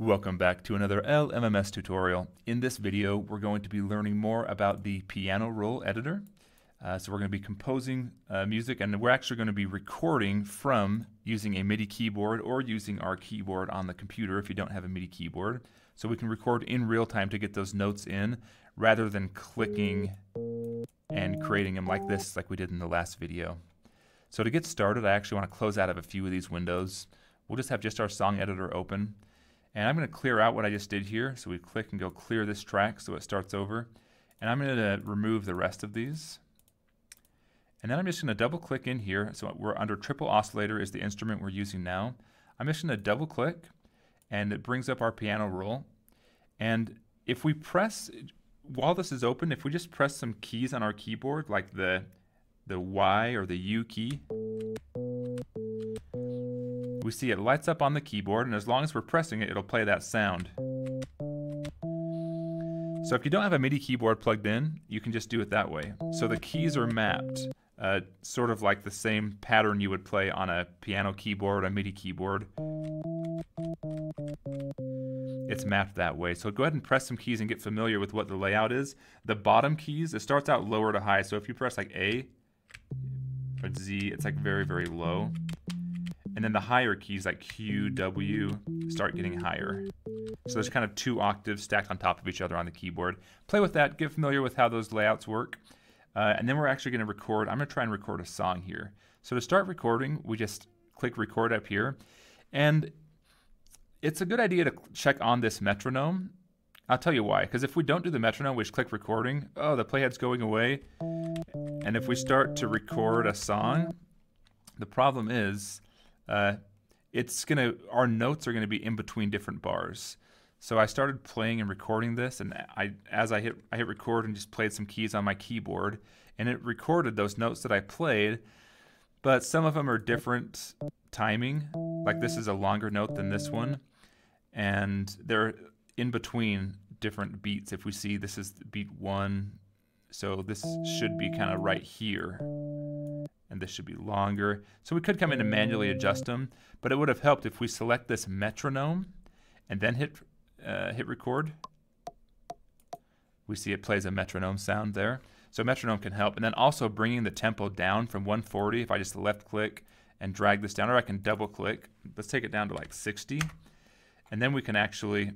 Welcome back to another LMMS tutorial. In this video, we're going to be learning more about the piano roll editor. Uh, so we're going to be composing uh, music and we're actually going to be recording from using a MIDI keyboard or using our keyboard on the computer if you don't have a MIDI keyboard. So we can record in real time to get those notes in rather than clicking and creating them like this like we did in the last video. So to get started, I actually want to close out of a few of these windows. We'll just have just our song editor open. And I'm going to clear out what I just did here. So we click and go clear this track so it starts over. And I'm going to remove the rest of these. And then I'm just going to double click in here. So we're under triple oscillator is the instrument we're using now. I'm just going to double click and it brings up our piano roll. And if we press, while this is open, if we just press some keys on our keyboard, like the, the Y or the U key, we see it lights up on the keyboard, and as long as we're pressing it, it'll play that sound. So if you don't have a MIDI keyboard plugged in, you can just do it that way. So the keys are mapped, uh, sort of like the same pattern you would play on a piano keyboard, a MIDI keyboard. It's mapped that way. So go ahead and press some keys and get familiar with what the layout is. The bottom keys, it starts out lower to high. So if you press like A or Z, it's like very, very low. And then the higher keys like Q, W start getting higher. So there's kind of two octaves stacked on top of each other on the keyboard. Play with that, get familiar with how those layouts work. Uh, and then we're actually going to record, I'm going to try and record a song here. So to start recording, we just click record up here. And it's a good idea to check on this metronome. I'll tell you why. Because if we don't do the metronome, we just click recording, oh, the playhead's going away. And if we start to record a song, the problem is uh, it's gonna our notes are gonna be in between different bars. So I started playing and recording this, and I as I hit I hit record and just played some keys on my keyboard, and it recorded those notes that I played. But some of them are different timing. Like this is a longer note than this one, and they're in between different beats. If we see this is beat one, so this should be kind of right here and this should be longer. So we could come in and manually adjust them, but it would have helped if we select this metronome and then hit, uh, hit record. We see it plays a metronome sound there. So metronome can help. And then also bringing the tempo down from 140, if I just left click and drag this down, or I can double click. Let's take it down to like 60. And then we can actually,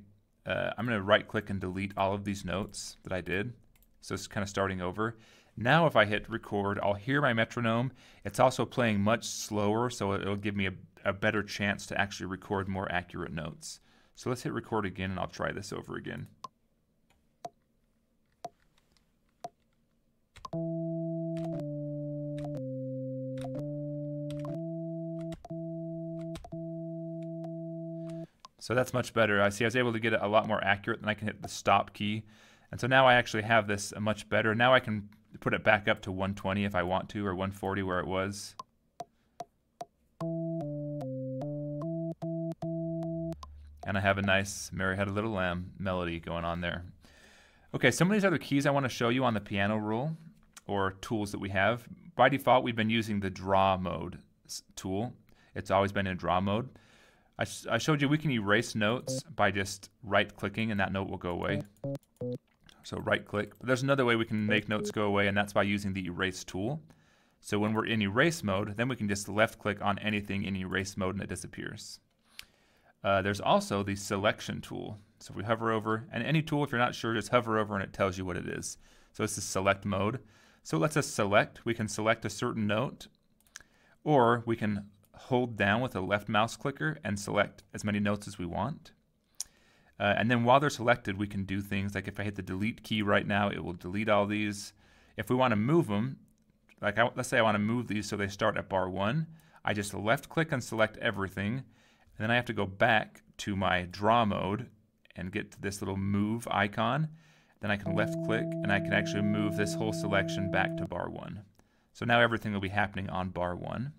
uh, I'm gonna right click and delete all of these notes that I did. So it's kind of starting over. Now if I hit record, I'll hear my metronome. It's also playing much slower, so it'll give me a, a better chance to actually record more accurate notes. So let's hit record again and I'll try this over again. So that's much better. I see I was able to get it a lot more accurate, and I can hit the stop key. And so now I actually have this much better. Now I can put it back up to 120 if I want to, or 140 where it was. And I have a nice Mary Had a Little Lamb melody going on there. Okay, some of these other keys I want to show you on the piano roll, or tools that we have. By default, we've been using the draw mode tool. It's always been in draw mode. I, I showed you we can erase notes by just right clicking and that note will go away. So right click. But there's another way we can make notes go away, and that's by using the erase tool. So when we're in erase mode, then we can just left click on anything in erase mode and it disappears. Uh, there's also the selection tool. So if we hover over, and any tool, if you're not sure, just hover over and it tells you what it is. So it's the select mode. So it lets us select. We can select a certain note, or we can hold down with a left mouse clicker and select as many notes as we want. Uh, and then while they're selected, we can do things like if I hit the delete key right now, it will delete all these. If we want to move them, like I, let's say I want to move these so they start at bar one, I just left click and select everything. And then I have to go back to my draw mode and get to this little move icon. Then I can left click and I can actually move this whole selection back to bar one. So now everything will be happening on bar one.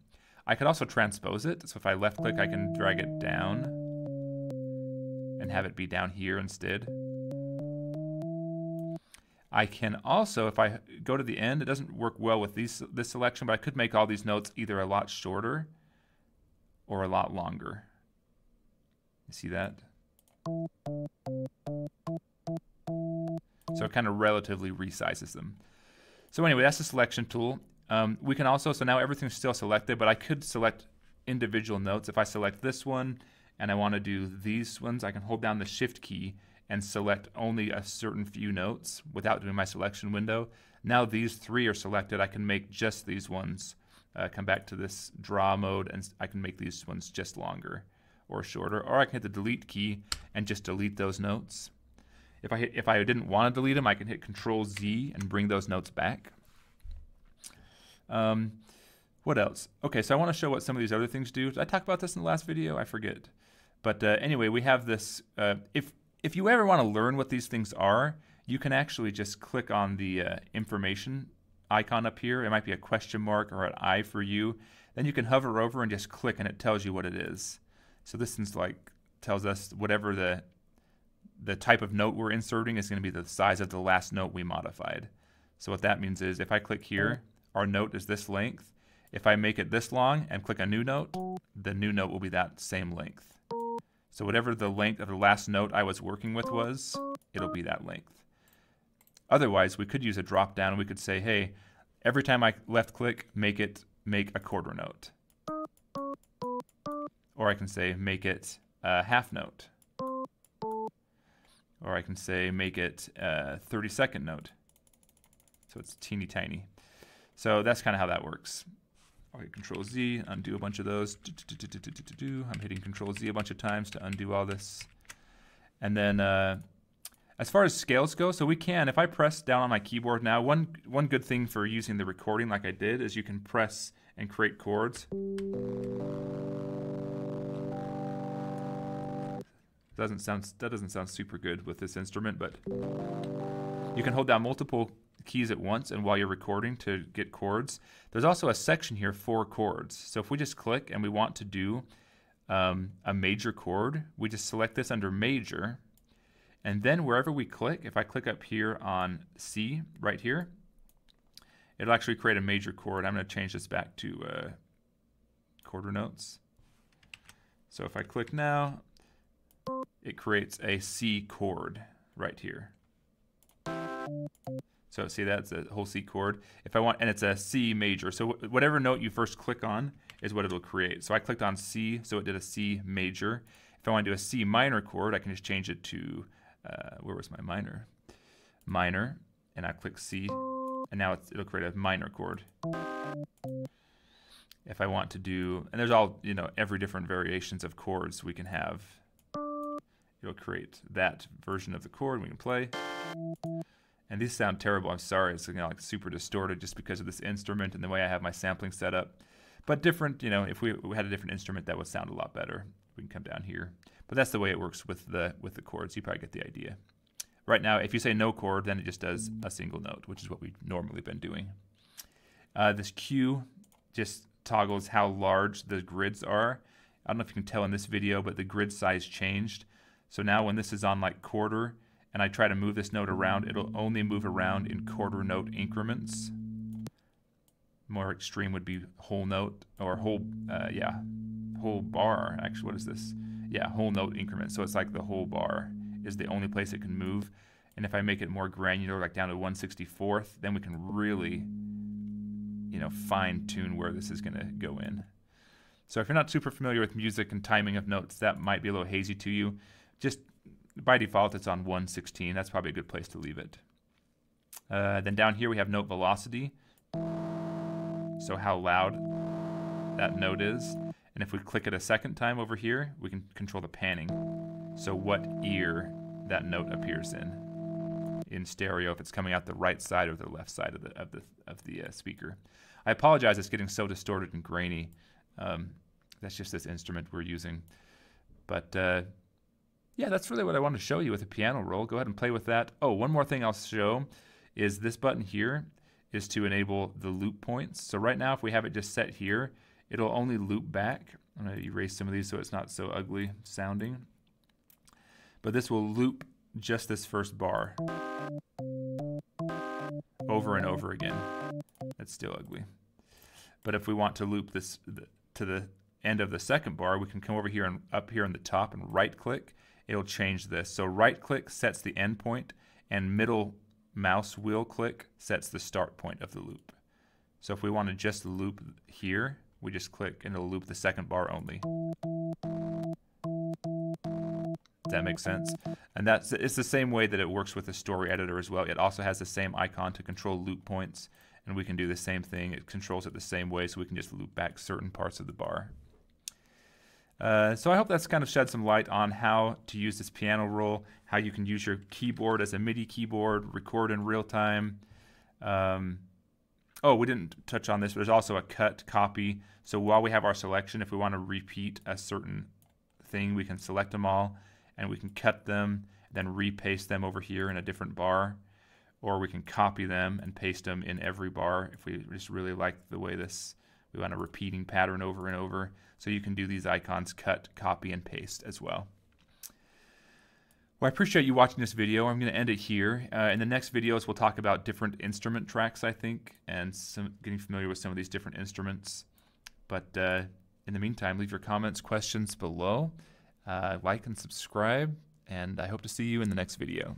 I could also transpose it. So if I left click, I can drag it down and have it be down here instead. I can also, if I go to the end, it doesn't work well with these, this selection, but I could make all these notes either a lot shorter or a lot longer. You see that? So it kind of relatively resizes them. So anyway, that's the selection tool. Um, we can also, so now everything's still selected, but I could select individual notes. If I select this one and I want to do these ones, I can hold down the shift key and select only a certain few notes without doing my selection window. Now these three are selected, I can make just these ones. Uh, come back to this draw mode and I can make these ones just longer or shorter, or I can hit the delete key and just delete those notes. If I hit, if I didn't want to delete them, I can hit Control Z and bring those notes back. Um, what else? Okay, so I want to show what some of these other things do. Did I talk about this in the last video? I forget. But uh, anyway, we have this. Uh, if if you ever want to learn what these things are, you can actually just click on the uh, information icon up here. It might be a question mark or an I for you. Then you can hover over and just click and it tells you what it is. So this is like tells us whatever the the type of note we're inserting is going to be the size of the last note we modified. So what that means is if I click here, our note is this length. If I make it this long and click a new note, the new note will be that same length. So whatever the length of the last note I was working with was, it'll be that length. Otherwise, we could use a drop down we could say, hey, every time I left click, make it make a quarter note. Or I can say make it a half note. Or I can say make it a 30 second note. So it's teeny tiny. So that's kind of how that works. Okay, Control Z, undo a bunch of those. I'm hitting Control Z a bunch of times to undo all this. And then uh, as far as scales go, so we can, if I press down on my keyboard now, one, one good thing for using the recording like I did is you can press and create chords. Doesn't sound that doesn't sound super good with this instrument, but you can hold down multiple keys at once and while you're recording to get chords. There's also a section here for chords. So if we just click and we want to do um, a major chord, we just select this under major. And then wherever we click, if I click up here on C right here, it'll actually create a major chord. I'm going to change this back to uh, quarter notes. So if I click now, it creates a C chord right here. So see that's a whole C chord. If I want, and it's a C major. So whatever note you first click on is what it'll create. So I clicked on C, so it did a C major. If I want to do a C minor chord, I can just change it to, uh, where was my minor? Minor, and I click C, and now it'll create a minor chord. If I want to do, and there's all, you know, every different variations of chords we can have. It'll create that version of the chord we can play. And these sound terrible. I'm sorry. It's you know, like super distorted just because of this instrument and the way I have my sampling set up. But different, you know, if we, we had a different instrument, that would sound a lot better. We can come down here. But that's the way it works with the with the chords. You probably get the idea. Right now, if you say no chord, then it just does a single note, which is what we've normally been doing. Uh, this Q just toggles how large the grids are. I don't know if you can tell in this video, but the grid size changed. So now when this is on like quarter, and I try to move this note around, it'll only move around in quarter note increments. More extreme would be whole note, or whole, uh, yeah, whole bar. Actually, what is this? Yeah, whole note increments. So it's like the whole bar is the only place it can move. And if I make it more granular, like down to 164th, then we can really, you know, fine tune where this is going to go in. So if you're not super familiar with music and timing of notes, that might be a little hazy to you. Just by default, it's on 116. That's probably a good place to leave it. Uh, then down here we have note velocity. So how loud that note is. And if we click it a second time over here, we can control the panning. So what ear that note appears in. In stereo, if it's coming out the right side or the left side of the of the of the uh, speaker. I apologize, it's getting so distorted and grainy. Um, that's just this instrument we're using. But uh, yeah, that's really what I want to show you with a piano roll. Go ahead and play with that. Oh, one more thing I'll show is this button here is to enable the loop points. So right now, if we have it just set here, it'll only loop back. I'm going to erase some of these so it's not so ugly sounding. But this will loop just this first bar over and over again. That's still ugly. But if we want to loop this to the end of the second bar, we can come over here and up here on the top and right click it'll change this. So right click sets the end point and middle mouse wheel click sets the start point of the loop. So if we want to just loop here, we just click and it'll loop the second bar only. Does that make sense? And that's it's the same way that it works with the story editor as well. It also has the same icon to control loop points, and we can do the same thing. It controls it the same way, so we can just loop back certain parts of the bar. Uh, so I hope that's kind of shed some light on how to use this piano roll, how you can use your keyboard as a MIDI keyboard, record in real time. Um, oh, we didn't touch on this, but there's also a cut copy. So while we have our selection, if we want to repeat a certain thing, we can select them all and we can cut them, then repaste them over here in a different bar. Or we can copy them and paste them in every bar if we just really like the way this, we want a repeating pattern over and over. So you can do these icons cut, copy, and paste as well. Well, I appreciate you watching this video. I'm going to end it here. Uh, in the next videos, we'll talk about different instrument tracks, I think, and some, getting familiar with some of these different instruments. But uh, in the meantime, leave your comments, questions below, uh, like and subscribe, and I hope to see you in the next video.